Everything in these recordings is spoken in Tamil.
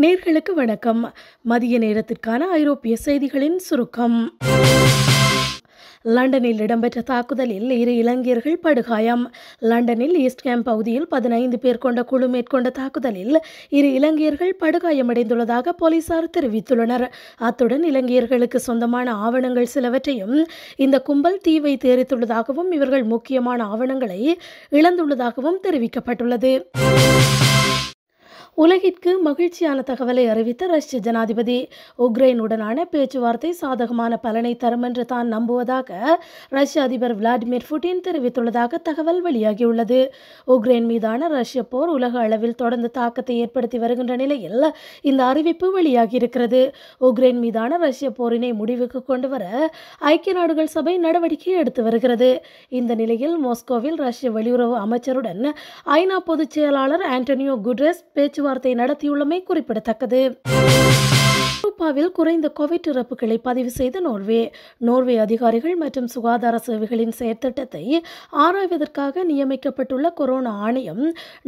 நேர்களுக்கு வணக்கம். மதிய நேரத்திற்கான ஐரோப்பிய செய்திகளின் சுருக்கம். லண்டனில் இடம்பெற்ற தாக்குதலில் இரு இலங்கையர்கள் படுகாயம். லண்டனில் ஈஸ்ட் கேம்ப் பகுதியில் பதினைந்து பேர் கொண்ட குழு மேற்கொண்ட தாக்குதலில் இரு இலங்கையர்கள் படுகாயமடைந்துள்ளதாக போலீசார் தெரிவித்துள்ளனர். அத்துடன் இலங்கையர்களுக்கு சொந்தமான ஆவணங்கள் சிலவற்றையும் இந்த கும்பல் தீ வைத்து எரித்துள்ளதாகவும் இவர்கள் முக்கியமான ஆவணங்களை இழந்துள்ளதாகவும் தெரிவிக்கப்பட்டுள்ளது. உலகிற்கு மகிழ்ச்சியான தகவலை அறிவித்த ரஷ்ய ஜனாதிபதி. உக்ரைனுடனான பேச்சுவார்த்தை சாதகமான பலனை தரும் என்று தான் நம்புவதாக ரஷ்ய அதிபர் விளாடிமிர் புட்டின் தெரிவித்துள்ளதாக தகவல் வெளியாகியுள்ளது. உக்ரைன் மீதான ரஷ்ய போர் உலக அளவில் தொடர்ந்து தாக்கத்தை ஏற்படுத்தி வருகின்ற நிலையில் இந்த அறிவிப்பு வெளியாகியிருக்கிறது. உக்ரைன் மீதான ரஷ்ய போரினை முடிவுக்கு கொண்டு வர ஐக்கிய நாடுகள் சபை நடவடிக்கை எடுத்து வருகிறது. இந்த நிலையில் மாஸ்கோவில் ரஷ்ய வெளியுறவு அமைச்சருடன் ஐநா பொதுச் செயலாளர் ஆண்டனியோ குட்ரஸ் பேச்சுவார்த்தை பேச்சுவார்த்தை நடத்தியுள்ளமை குறிப்பிடத்தக்கது. ஐரோப்பாவில் குறைந்த கோவிட் இறப்புகளை பதிவு செய்த நோர்வே. நோர்வே அதிகாரிகள் மற்றும் சுகாதார சேவைகளின் செயற்திட்டத்தை ஆராய்வதற்காக நியமிக்கப்பட்டுள்ள கொரோனா ஆணையம்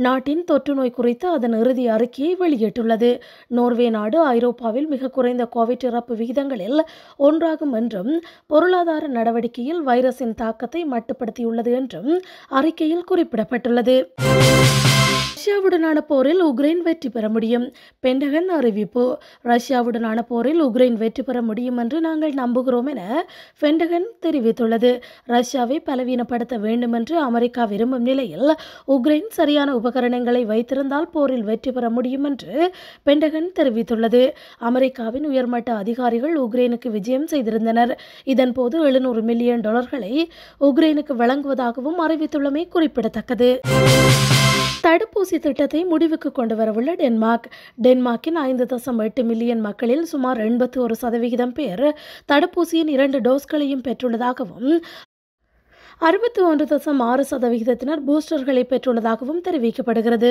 நாட்டின் தொற்று நோய் குறித்து அதன் இறுதி அறிக்கையை வெளியிட்டுள்ளது. நோர்வே நாடு ஐரோப்பாவில் மிக குறைந்த கோவிட் இறப்பு விகிதங்களில் ஒன்றாகும் என்றும் பொருளாதார நடவடிக்கையில் வைரஸின் தாக்கத்தை மட்டுப்படுத்தியுள்ளது என்றும் அறிக்கையில் குறிப்பிடப்பட்டுள்ளது. ரஷ்யாவுடனான போரில் உக்ரைன் வெற்றி பெற முடியும். பென்டகன் அறிவிப்பு ரஷ்யாவுடனான போரில் உக்ரைன் வெற்றி பெற முடியும் என்று நாங்கள் நம்புகிறோம் என பென்டகன் தெரிவித்துள்ளது. ரஷ்யாவை பலவீனப்படுத்த வேண்டும் என்று அமெரிக்கா விரும்பும் நிலையில் உக்ரைன் சரியான உபகரணங்களை வைத்திருந்தால் போரில் வெற்றி பெற முடியும் என்று பென்டகன் தெரிவித்துள்ளது. அமெரிக்காவின் உயர்மட்ட அதிகாரிகள் உக்ரைனுக்கு விஜயம் செய்திருந்தனர். இதன்போது எழுநூறு மில்லியன் டாலர்களை உக்ரைனுக்கு வழங்குவதாகவும் அறிவித்துள்ளமை குறிப்பிடத்தக்கது. தடுப்பூசி திட்டத்தை முடிவுக்கு கொண்டு வரவுள்ள டென்மார்க். டென்மார்க்கின் ஐந்து தசம் எட்டு மில்லியன் மக்களில் சுமார் எண்பத்தி ஒரு சதவிகிதம் பேர் தடுப்பூசியின் இரண்டு டோஸ்களையும் பெற்றுள்ளதாகவும் அறுபத்தி ஒன்று தசம் ஆறு சதவிகிதத்தினர் பூஸ்டர்களை பெற்றுள்ளதாகவும் தெரிவிக்கப்படுகிறது.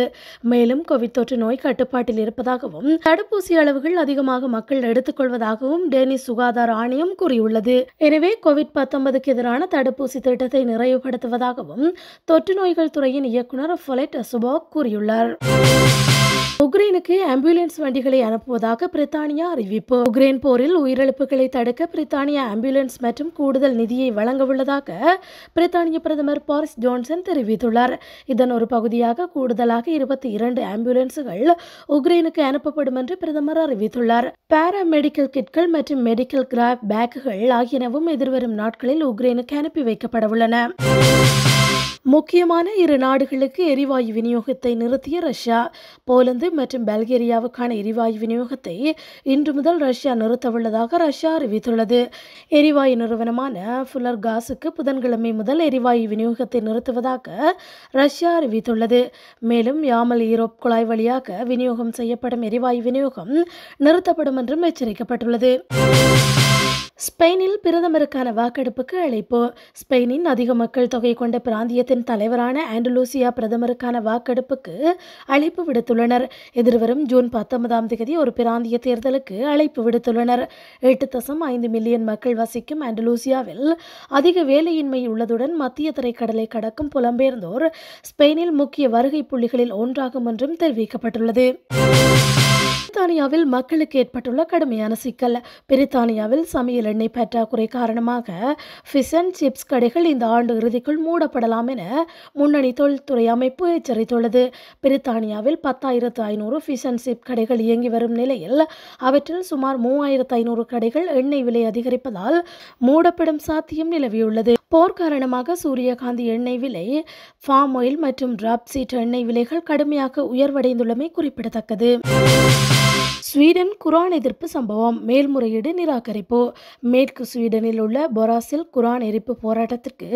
மேலும் கோவிட் தொற்று நோய் கட்டுப்பாட்டில் இருப்பதாகவும் தடுப்பூசி அளவுகள் அதிகமாக மக்கள் எடுத்துக்கொள்வதாகவும் டேனிஷ் சுகாதார ஆணையம் கூறியுள்ளது. எனவே கோவிட் பத்தொன்பதுக்கு எதிரான தடுப்பூசி திட்டத்தை நிறைவுபடுத்துவதாகவும் தொற்று நோய்கள் துறையின் இயக்குநர் ஃபொலெட் சுபாக் கூறியுள்ளார். உக்ரைனுக்கு ஆம்புலன்ஸ் வண்டிகளை அனுப்புவதாக பிரித்தானியா அறிவிப்பு. உக்ரைன் போரில் உயிரிழப்புகளை தடுக்க பிரித்தானியா ஆம்புலன்ஸ் மற்றும் கூடுதல் நிதியை வழங்க உள்ளதாக பிரித்தானிய பிரதமர் பாரிஸ் ஜான்சன் தெரிவித்துள்ளார். இதன் ஒரு பகுதியாக கூடுதலாக இருபத்தி இரண்டு ஆம்புலன்ஸுகள் உக்ரைனுக்கு அனுப்பப்படும் என்று பிரதமர் அறிவித்துள்ளார். பாரா மெடிக்கல் கிட்கள் மற்றும் மெடிக்கல் கிராப் பேக்குகள் ஆகியனவும் எதிர்வரும் நாட்களில் உக்ரைனுக்கு அனுப்பி வைக்கப்பட உள்ளன முக்கியமான இரு நாடுகளுக்கு எரிவாயு விநியோகத்தை நிறுத்திய ரஷ்யா போலந்து மற்றும் பல்கேரியாவுக்கான எரிவாயு விநியோகத்தை இன்று முதல் ரஷ்யா நிறுத்தவுள்ளதாக ரஷ்யா அறிவித்துள்ளது. எரிவாயு நிறுவனமான ஃபுல்லர் காஸுக்கு புதன்கிழமை முதல் எரிவாயு விநியோகத்தை நிறுத்துவதாக ரஷ்யா அறிவித்துள்ளது. மேலும் யாமல் ஈரோப் குழாய் வழியாக விநியோகம் செய்யப்படும் எரிவாயு விநியோகம் நிறுத்தப்படும் என்றும் எச்சரிக்கப்பட்டுள்ளது. ஸ்பெயினில் பிரதமருக்கான வாக்கெடுப்புக்கு அழைப்பு. ஸ்பெயினின் அதிக மக்கள் தொகை கொண்ட பிராந்தியத்தின் தலைவரான ஆண்டலூசியா பிரதமருக்கான வாக்கெடுப்புக்கு அழைப்பு விடுத்துள்ளனர். எதிர்வரும் ஜூன் பத்தொன்பதாம் தேதி ஒரு பிராந்திய தேர்தலுக்கு அழைப்பு விடுத்துள்ளனர். எட்டு தசம் ஐந்து மில்லியன் மக்கள் வசிக்கும் ஆண்டலூசியாவில் அதிக வேலையின்மை உள்ளதுடன் மத்திய திரைக்கடலை கடக்கும் புலம்பெயர்ந்தோர் ஸ்பெயினில் முக்கிய வருகை புள்ளிகளில் ஒன்றாகும் என்றும் தெரிவிக்கப்பட்டுள்ளது. பிரித்தானியாவில் மக்களுக்கு ஏற்பட்டுள்ள கடுமையான சிக்கல். பிரித்தானியாவில் சமையல் எண்ணெய் பற்றாக்குறை காரணமாக ஃபிஷ் அண்ட் சிப்ஸ் கடைகள் இந்த ஆண்டு இறுதிக்குள் மூடப்படலாம் என முன்னணி தொழில்துறை அமைப்பு எச்சரித்துள்ளது. பிரித்தானியாவில் பத்தாயிரத்து ஐநூறு ஃபிஷ் அண்ட் சிப் கடைகள் இயங்கி வரும் நிலையில் அவற்றில் சுமார் மூவாயிரத்து ஐநூறு கடைகள் எண்ணெய் விலை அதிகரிப்பதால் மூடப்படும் சாத்தியம் நிலவியுள்ளது. போர் காரணமாக சூரியகாந்தி எண்ணெய் விலை ஃபார்ம் ஆயில் மற்றும் டிராப் சீட் எண்ணெய் விலைகள் கடுமையாக உயர்வடைந்துள்ளமை குறிப்பிடத்தக்கது. ஸ்வீடன் குரான் எதிர்ப்பு சம்பவம். மேல்முறையீடு நிராகரிப்பு. மேற்கு ஸ்வீடனில் உள்ள பொராசில் குரான் எரிப்பு போராட்டத்திற்கு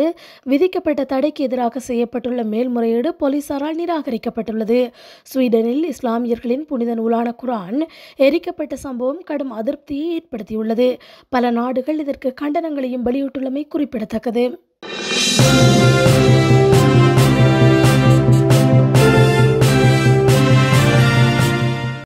விதிக்கப்பட்ட தடைக்கு எதிராக செய்யப்பட்டுள்ள மேல்முறையீடு போலீசாரால் நிராகரிக்கப்பட்டுள்ளது. ஸ்வீடனில் இஸ்லாமியர்களின் புனித நூலான குரான் எரிக்கப்பட்ட சம்பவம் கடும் அதிருப்தியை ஏற்படுத்தியுள்ளது. பல நாடுகள் இதற்கு கண்டனங்களையும் வெளியிட்டுள்ளமை குறிப்பிடத்தக்கது.